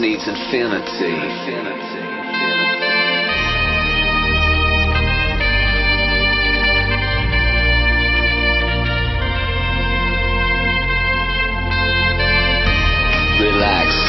needs infinity. infinity. Relax.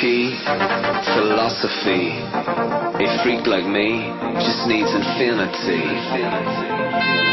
key philosophy. A freak like me just needs infinity. infinity.